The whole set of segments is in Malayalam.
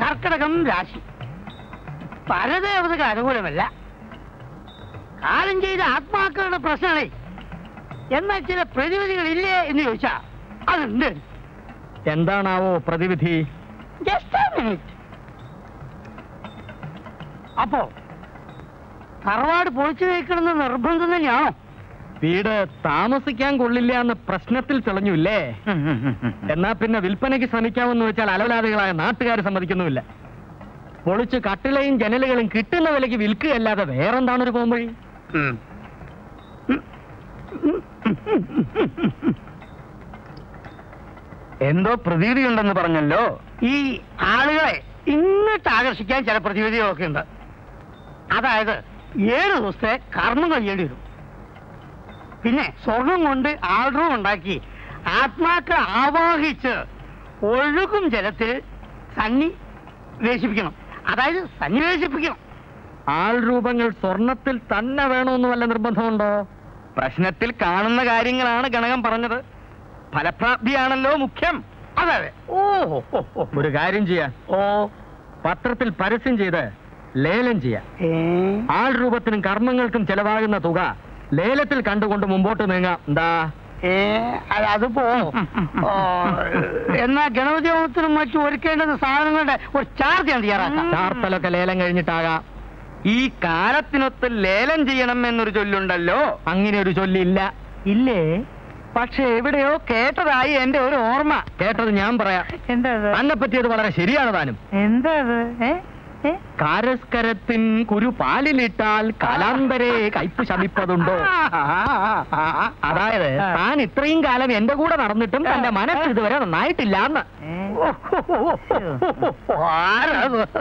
കർക്കടകം രാശി. പരദേവതക്ക് അനുകൂലമല്ല. കാലം ചെയ്ത ആത്മാക്കളുടെ പ്രശ്നങ്ങളെ എന്നാൽ ചില പ്രതിവിധികൾ ഇല്ലേ എന്ന് ചോദിച്ചാ അതുണ്ട് എന്താണാവോ പ്രതിവിധി? ജസ്റ്റ് മിനിറ്റ് അപ്പോ തറവാട് പൊളിച്ചു നീക്കണമെന്ന് നിർബന്ധം തന്നെയാണോ വീട് താമസിക്കാൻ കൊള്ളില്ല എന്ന് പ്രശ്നത്തിൽ തെളിഞ്ഞില്ലേ? എന്നാ പിന്നെ വിൽപ്പനയ്ക്ക് ശ്രമിക്കാമെന്ന് വെച്ചാൽ അലവലാദികളായ നാട്ടുകാർ സമ്മതിക്കുന്നുമില്ല. പൊളിച്ച് കട്ടിലയും ജനലുകളും കിട്ടുന്ന വിലയ്ക്ക് വിൽക്കുകയല്ലാതെ വേറെന്താണ് ഒരു പോംവഴി എന്തോ പ്രതിവിധി ഉണ്ടെന്ന് പറഞ്ഞല്ലോ? ഈ ആളുകളെ ഇങ്ങോട്ട് ആകർഷിക്കാൻ ചില പ്രതിവിധികളൊക്കെ ഉണ്ട്. അതായത് ഏഴ് ദിവസത്തെ കർമ്മം കഴിയേണ്ടി വരും. പിന്നെ സ്വർണം കൊണ്ട് ആൾറൂം ഉണ്ടാക്കി ആത്മാക്കൾ ആവാഹിച്ച് ഒഴുകും ജലത്തിൽ സന്നി വേശിപ്പിക്കണം. അതായത് സന്നിവേശിപ്പിക്കണം ആൾ രൂപങ്ങൾ സ്വർണത്തിൽ തന്നെ വേണമെന്ന് വല്ല നിർബന്ധമുണ്ടോ? പ്രശ്നത്തിൽ കാണുന്ന കാര്യങ്ങളാണ് ഗണകം പറഞ്ഞത്. ഫലപ്രാപ്തിയാണല്ലോ മുഖ്യം. അതെ അതെ. ഓ ഒരു കാര്യം ചെയ്യാം. ഓ പത്രത്തിൽ പരസ്യം ചെയ്ത് ലേലം ചെയ്യാം. ആൾ രൂപത്തിനും കർമ്മങ്ങൾക്കും ചെലവാകുന്ന തുക ലേലത്തിൽ കണ്ടുകൊണ്ട് മുമ്പോട്ട് നീങ്ങാം. എന്താ? ഏ അത് അതിപ്പോ എന്നാ ഗണപതിയോഗത്തിനും മറ്റും ഒരുക്കേണ്ടുന്ന സാധനങ്ങളുടെ ഒരു ചാർജ് ഞാൻ തയ്യാറാക്കാം. ചാർത്തലൊക്കെ ലേലം കഴിഞ്ഞിട്ടാകാം. ഈ കാലത്തിനൊത്ത് ലേലം ചെയ്യണം എന്നൊരു ചൊല്ലുണ്ടല്ലോ. അങ്ങനെ ഒരു ചൊല്ലില്ല. ഇല്ലേ? പക്ഷെ എവിടെയോ കേട്ടതായി എന്റെ ഒരു ഓർമ്മ. കേട്ടത് ഞാൻ പറയാം. എന്താ അന്നെ പറ്റിയത് വളരെ ശരിയാണ് താനും. എന്താ കാരസ്കരത്തിൻ കുരു പാലിലിട്ടാൽ കാലാന്തരെ കയ്പ് ശമിപ്പതുണ്ടോ? അതായത് താൻ ഇത്രയും കാലം എന്റെ കൂടെ നടന്നിട്ടും തന്റെ മനസ്സ് ഇതുവരെ നന്നായിട്ടില്ല എന്ന്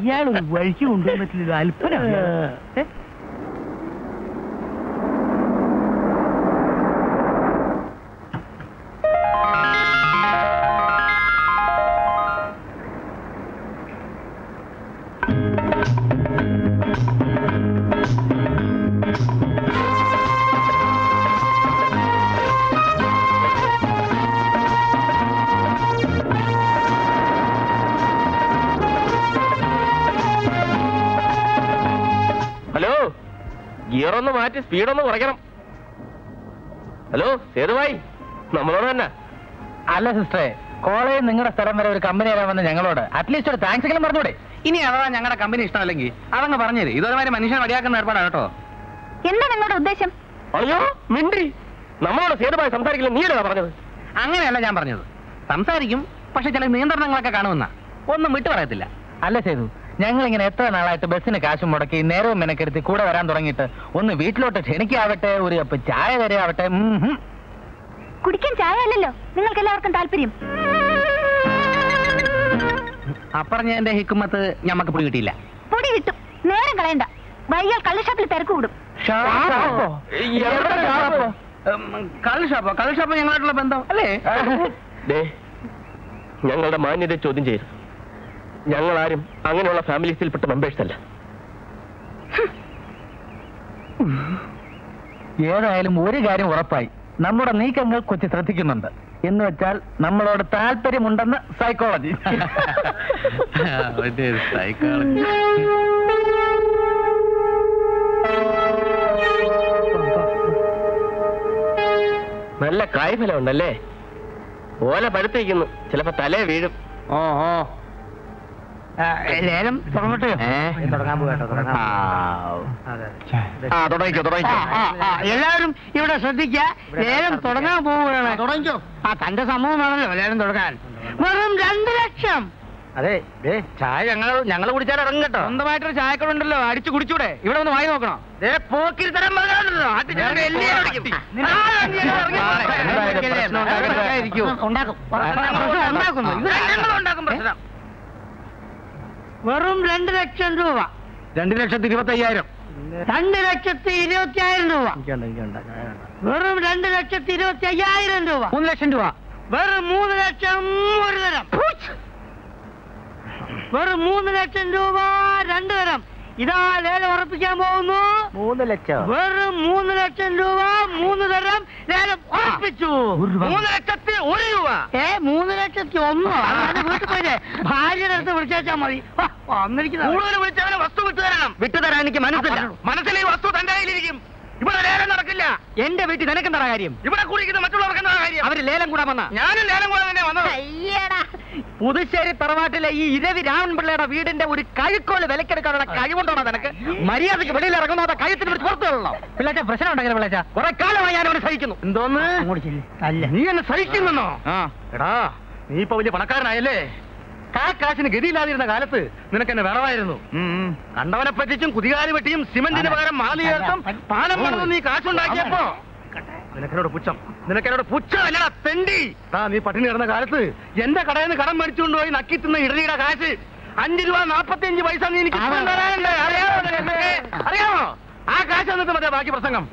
ഇയാൾ വഴിക്ക് കൊണ്ടുവന്നിട്ടില്ല അല്പന. ഗിയർ ഒന്ന് മാറ്റി സ്പീഡ് ഒന്ന് കുറയ്ക്കണം. ഹലോ സേതുവായി നമ്മളോട് തന്നെ. അല്ല സിസ്റ്ററെ കോളേജ് നിങ്ങളുടെ സ്ഥലം വരെ ഒരു കമ്പനി വരാൻ വന്ന ഞങ്ങളോട് അറ്റ്ലീസ്റ്റ് ഒരു താങ്ക്സ് എങ്കിലും പറഞ്ഞൂടെ ഇനി അഥവാ ഞങ്ങളുടെ കമ്പനി ഇഷ്ടമല്ലെങ്കിൽ അതങ്ങ് പറഞ്ഞത് ഇതൊരുമാതിരി മനുഷ്യനെ വടിയാക്കുന്ന ഏർപ്പാടാണ് കേട്ടോ. എന്താ നിങ്ങളുടെ ഉദ്ദേശം? അയ്യോ മിണ്ടി. നമ്മളോട് സേതുവായി സംസാരിക്കില്ല നീ നീയല്ലേ പറഞ്ഞത്? അങ്ങനെയല്ല ഞാൻ പറഞ്ഞത്. സംസാരിക്കും പക്ഷെ ചില നിയന്ത്രണങ്ങളൊക്കെ കാണുമെന്ന. ഒന്നും വിട്ടു പറയത്തില്ല അല്ല സേതു ഞങ്ങൾ ഇങ്ങനെ എത്ര നാളായിട്ട് ബസ്സിന് കാശ് മുടക്കി നേരവും മെനക്കെടുത്തി കൂടെ വരാൻ തുടങ്ങിയിട്ട് ഒന്ന് വീട്ടിലോട്ട് ക്ഷണിക്കാവട്ടെ ഒരു കപ്പ് ചായ തരാവട്ടെ ഉം. കുടിക്കാൻ ചായ അല്ലല്ലോ. നിങ്ങൾക്ക് എല്ലാവർക്കും താല്പര്യം അപ്പറഞ്ഞതിന്റെ ഹിക്കുമത്ത് ഞമ്മക്ക് പൊടി കിട്ടിയില്ല. പൊടി കിട്ടും. നേരം കളയണ്ട. വൈകിയാൽ കള്ളുഷാപ്പിൽ തിരക്ക് കൂടും. കള്ളുഷാപ്പോ കള്ളുഷാപ്പോ ഷാപ്പോ? കള്ള് ഷാപ്പോ? കള്ള് ഷാപ്പോ ഞങ്ങളായിട്ടുള്ള ബന്ധം അല്ലേ? ദേ, ഞങ്ങളുടെ മാന്യത ചോദ്യം ചെയ്തു ഞങ്ങൾ ആരും അങ്ങനെയുള്ള ഫാമിലീസിൽപ്പെട്ട മെമ്പേഴ്സ് അല്ല ഏതായാലും ഒരു കാര്യം ഉറപ്പായി. നമ്മുടെ നീക്കങ്ങൾ കൊച്ചി ശ്രദ്ധിക്കുന്നുണ്ട്. എന്ന് വെച്ചാൽ നമ്മളോട് താല്പര്യമുണ്ടെന്ന് സൈക്കോളജി സൈക്കോളജി നല്ല കായ്ഫലം ഉണ്ടല്ലേ ഓല പഴുത്തിരിക്കുന്നു ചിലപ്പോ തലേ വീഴും. ഓ ഓ ലേലം തുറന്നിട്ട് തുടങ്ങാൻ പോകട്ടോ ആ തുടങ്ങിക്കോ തുടങ്ങിക്കോ എല്ലാവരും ഇവിടെ ശ്രദ്ധിക്ക ലേലം തുടങ്ങാൻ പോവുകയാണ് തുടങ്ങിക്കോ ആ തന്റെ സംഭവമാണല്ലോ ലേലം തുടങ്ങാൻ വെറും രണ്ട് ലക്ഷം അതെ ദേ, ചായ ഞങ്ങൾ ഞങ്ങൾ കുടിച്ചാൽ ഇറങ്ങും കേട്ടോ സ്വന്തമായിട്ടൊരു ചായക്കടുണ്ടല്ലോ അടിച്ചു കുടിച്ചൂടെ ഇവിടെ ഒന്ന് വായി നോക്കണം തരം ഉണ്ടാക്കും പ്രശ്നം ഉണ്ടാക്കുന്നു ഇത് വെറും രണ്ട് ലക്ഷം രൂപ. രണ്ട് ലക്ഷത്തി ഇരുപത്തി അയ്യായിരം രണ്ട് ലക്ഷത്തി ഇരുപത്തി ആയിരം രൂപ വെറും രണ്ട് ലക്ഷത്തി ഇരുപത്തി അയ്യായിരം രൂപ. മൂന്ന് ലക്ഷം രൂപ. വെറും മൂന്ന് ലക്ഷം ഒരു തരം. വെറും മൂന്ന് ലക്ഷം രൂപ രണ്ടു തരം. ഇതാ ലേലം ഉറപ്പിക്കാൻ പോകുന്നു. മൂന്ന് ലക്ഷം. വെറും മൂന്ന് ലക്ഷം രൂപ മൂന്ന് തരം ലേലം ഉറപ്പിച്ചു. മൂന്ന് ലക്ഷത്തി ഒരു രൂപ. ഏ മൂന്ന് ലക്ഷത്തി ഒന്നോ? വീട്ടിൽ പോയില്ലേ ഭാര്യയുടെ അടുത്ത് വിളിച്ചാൽ മതി. ആ, വന്നിരിക്കുന്ന കൂടുതൽ വിളിച്ചവനെ വസ്തു വിട്ടു വിട്ടുതരാൻ വിട്ടു തരാൻ എനിക്ക് മനസ്സില്ല മനസ്സിൽ ഈ വസ്തു തന്റെ കയ്യിലിരിക്കും. ഇവിടെ ലേലം നടക്കില്ല. എന്റെ വീട്ടിൽ നിനക്കെന്താ കാര്യം? ഇവിടെ കുടിക്കുന്ന മറ്റുള്ളവർക്ക് എന്താ കാര്യം? അവർ ലേലം കൂടാൻ വന്ന. ഞാനും ലേലം കൂടാൻ തന്നെ വന്നത്. പുതുശ്ശേരി തറവാട്ടിലെ ഈ ഇരവി രാമൻപിള്ളയുടെ വീടിന്റെ ഒരു കഴുക്കോൽ വിലക്കെടുക്കാനുള്ള കഴിവുണ്ടോ നിനക്ക്? മര്യാദയ്ക്ക് വെളിയിൽ ഇറങ്ങുന്നോ അതോ കഴുത്തിന് പിടിച്ച് പുറത്തു കൊള്ളോ പിള്ളേച്ച പ്രശ്നം ഉണ്ടെങ്കിൽ പിള്ളേച്ച. കുറെ കാലമായി ഞാൻ അവനെ സഹിക്കുന്നു. എന്തോന്ന്. നീ എന്നെ സഹിക്കുന്നോ എടാ നീ ഇപ്പൊ വലിയ പണക്കാരനായല്ലേ? കാ കാശിന് ഗതിയില്ലാതിരുന്ന കാലത്ത് നിനക്ക് എന്നെ വിറവായിരുന്നു കണ്ടവനെ പറ്റിച്ചും കുതികാലി വെട്ടിയും സിമന്റിന് പകരം മാലി ചേർത്തും പാലം പണിതും നീ കാശുണ്ടാക്കിയപ്പോ. നിനക്കെന്നോട് പുച്ഛം. നിനക്കെന്നോട് പുച്ഛമല്ലടാ തെണ്ടി. ആ നീ പട്ടിണി കിടന്ന കാലത്ത് എന്റെ കടയിൽ നിന്ന് കടം മേടിച്ചുകൊണ്ട് പോയി നക്കി തിന്ന ഇഡലിയുടെ കാശ്. അഞ്ചു രൂപ നാപ്പത്തി അഞ്ച് പൈസ നീ എനിക്ക് അറിയാമോ ആ കാശ് എന്നിട്ട് മതിയാ ബാക്കി പ്രസംഗം.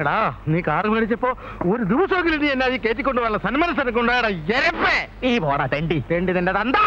എടാ നീ കാറ് മേടിച്ചപ്പോ ഒരു ദിവസമെങ്കിലും നീ എന്നാ കേട്ടിക്കൊണ്ട് കയറ്റിക്കൊണ്ട് പോകാനുള്ള സന്മനസ്സനെ കൊണ്ടാടാ എരപ്പേ. ഈ പോടാ തെണ്ടി. തെണ്ടി നിന്റെ തന്താ.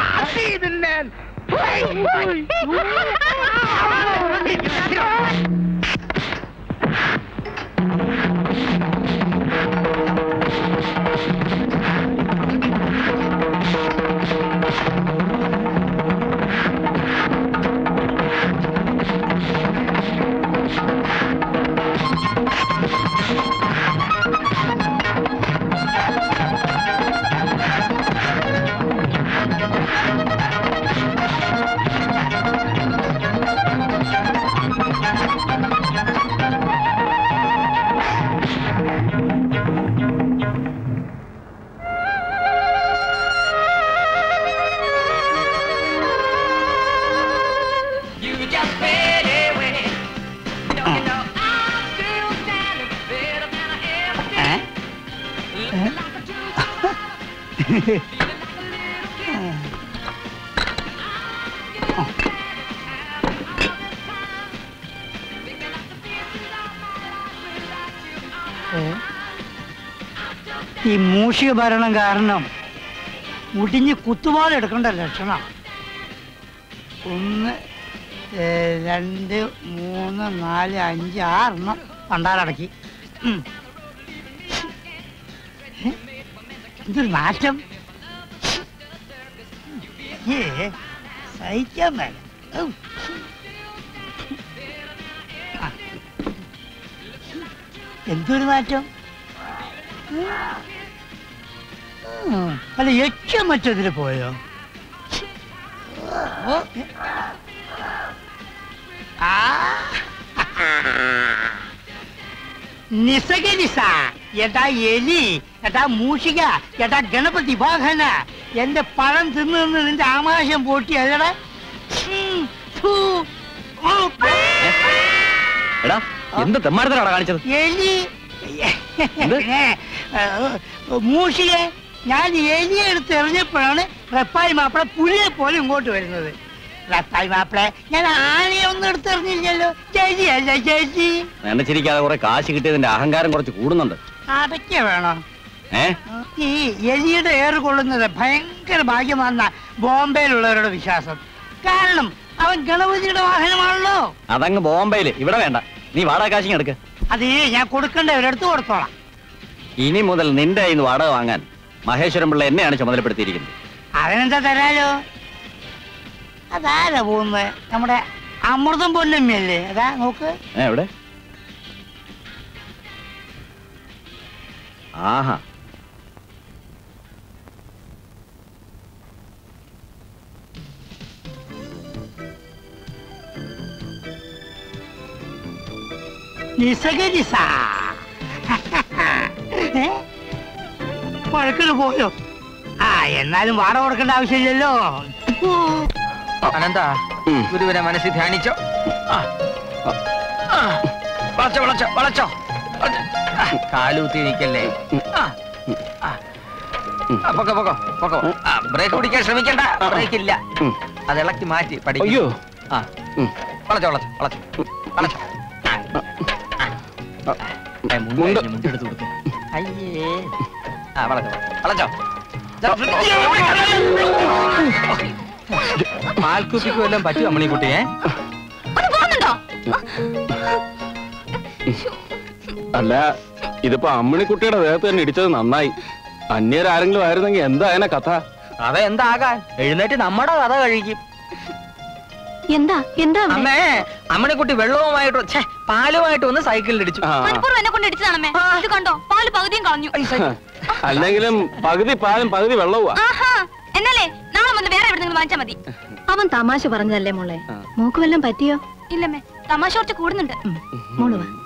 ഈ മൂഷിക ഭരണം കാരണം മുടിഞ്ഞ് കുത്തുപാലെടുക്കേണ്ട ലക്ഷണം. ഒന്ന് രണ്ട് മൂന്ന് നാല് അഞ്ച് ആറെണ്ണം പണ്ടാരടക്കി. എന്തൊരു മാറ്റം ഏ സഹിക്കാൻ വേണം എന്തൊരു നാറ്റം ഉം. അല്ല ഏറ്റവും മറ്റതിൽ പോയോ ഓ. ആ. എടാ എലി എടാ മൂഷിക എടാ ഗണപതി വാഹന. എന്റെ പഴം തിന്നു നിന്ന് നിന്റെ ആമാശം പൊട്ടി അല്ലടാ. എടാ എന്ത് കാണിച്ചത്? എലി. മൂഷിയെ ഞാൻ എലിയെ എടുത്ത് എറിഞ്ഞപ്പോഴാണ് റപ്പായി മാപ്പിള പുലിയെ പോലെ ഇങ്ങോട്ട് വരുന്നത്. റപ്പായി മാപ്പിള ഞാൻ ആനയെ ഒന്നും എടുത്തെറിഞ്ഞില്ലല്ലോ. ചേച്ചി അല്ല ചേച്ചി ചിരിക്കാതെ കുറെ കാശ് കിട്ടിയതിന്റെ അഹങ്കാരം കുറച്ച് കൂടുന്നുണ്ട്. അടയ്ക്ക വേണോ? ഈ എലിയുടെ ഏറ് കൊള്ളുന്നത് ഭയങ്കര ഭാഗ്യമാണെന്ന ബോംബെയിലുള്ളവരുടെ വിശ്വാസം. കാരണം അവൻ ഗണപതിയുടെ വാഹനമാണല്ലോ. അതങ്ങ് ബോംബെയിൽ. ഇവിടെ വേണ്ട. നീ വാടക കാശിങ് എടുക്ക. അത് ഞാൻ കൊടുക്കേണ്ടവരെടുത്ത് കൊടുത്തോളാം. ഇനി മുതൽ നിന്റെ കയ്യിൽ നിന്ന് വാടക വാങ്ങാൻ മഹേശ്വരൻ പിള്ള എന്നെയാണ് ചുമതലപ്പെടുത്തിയിരിക്കുന്നത്. അവനെന്താ തരാലോ? അതാരാ പോകുന്നത്? നമ്മുടെ അമൃതം പൊന്നമ്മയല്ലേ? അതാ നോക്ക്. എവിടെ? ആഹാ. പഴക്കൽ പോയോ? ആ എന്നാലും വാട കൊടുക്കേണ്ട ആവശ്യമില്ലല്ലോ. അനന്താ. ഗുരുവിനെ മനസ്സിൽ ധ്യാനിച്ചോ. വളച്ചോ വളച്ചോ വളച്ചോ. കാലൂത്തി നിൽക്കല്ലേ പൊക്കോ പൊക്കോ പൊക്കോ. ബ്രേക്ക് പിടിക്കാൻ ശ്രമിക്കണ്ട. ബ്രേക്ക് ഇല്ല അത് ഇളക്കി മാറ്റി പഠിക്കും. അയ്യോ. ആ. വളച്ചോ വളച്ചോ വളച്ചോ. വളച്ചോ. മുണ്ട് മുണ്ട്. മുണ്ടെടുത്ത് കൊടുക്ക്. അയ്യേ. ആ വളച്ചോ വളച്ചോ. പാൽക്കുപ്പിക്ക് വല്ലതും പറ്റും അമ്മണി കുട്ടിയെ അല്ല ഇതിപ്പോ അമ്മിണിക്കുട്ടിയുടെ ദേഹത്ത് തന്നെ ഇടിച്ചത് നന്നായി. അന്യരാരെങ്കിലും ആയിരുന്നെങ്കിൽ എന്താ അതിനെ കഥ? അതെന്താകാൻ എഴുന്നേറ്റ് നമ്മുടെ കഥ കഴിക്കും. എന്താ? എന്താ അമ്മേ അമ്മേ അമ്മണിക്കുട്ടി വെള്ളവുമായിട്ട് ഛേ പാലുമായിട്ട് ഒന്ന് സൈക്കിളിൽ ഇടിച്ചു. ആ, മനപ്പൂർവം എന്നെ കൊണ്ട് ഇടിച്ചതാണമ്മേ ഇത് കണ്ടോ? പാൽ പകുതിയും കളഞ്ഞു. അല്ലെങ്കിലും പകുതി പാലും പകുതി വെള്ളവുമാ. എന്നല്ലേ നാളെ വന്ന് വേറെ എവിടെ വാങ്ങിച്ചാ മതി. അവൻ തമാശ പറഞ്ഞതല്ലേ മോളെ? മോക്ക് വല്ലതും പറ്റിയോ? ഇല്ലമ്മേ തമാശ കുറച്ച് കൂടുന്നുണ്ട്. മോൾ വാ. ദേ, ദേ, ദേ, ദേ. ആ?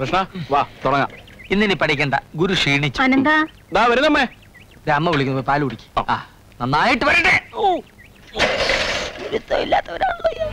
കൃഷ്ണ വാ തുടങ്ങാം. ഇന്നിനി പഠിക്കണ്ട. ഗുരു ക്ഷീണിച്ചു. അനന്താ. വരുന്നമ്മേ. അമ്മ വിളിക്കുന്നു പാൽ കുടിക്കും. ആ നന്നായിട്ട് വരട്ടെ. ഓ. ഗുരുത്വമില്ലാത്തവരാണല്ലോ